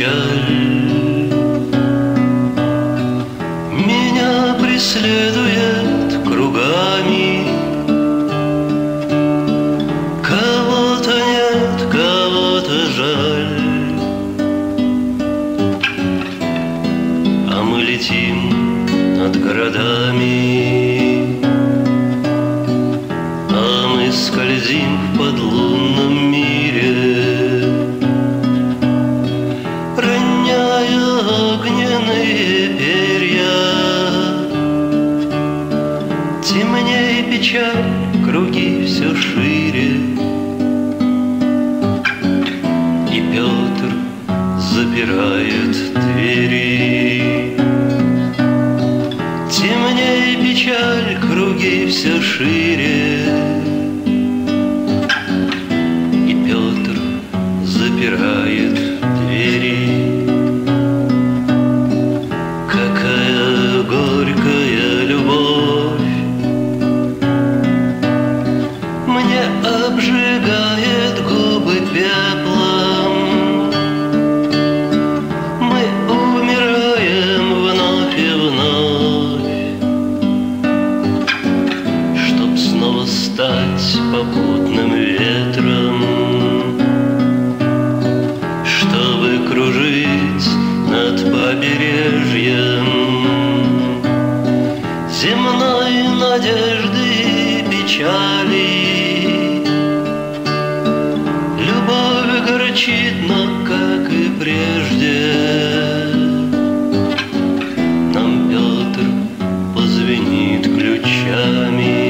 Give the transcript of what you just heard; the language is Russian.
печаль Меня преследует кругами. Кого-то нет, кого-то жаль. А мы летим над городами. шире. И Петр запирает двери. Темнее печаль, круги все шире. И Петр запирает двери. Какая обжигает губы пеплом. Мы умираем вновь и вновь, чтоб снова стать попутным ветром, чтобы кружить над побережьем земной надежды и печали. но как и прежде. Нам Петр позвенит ключами.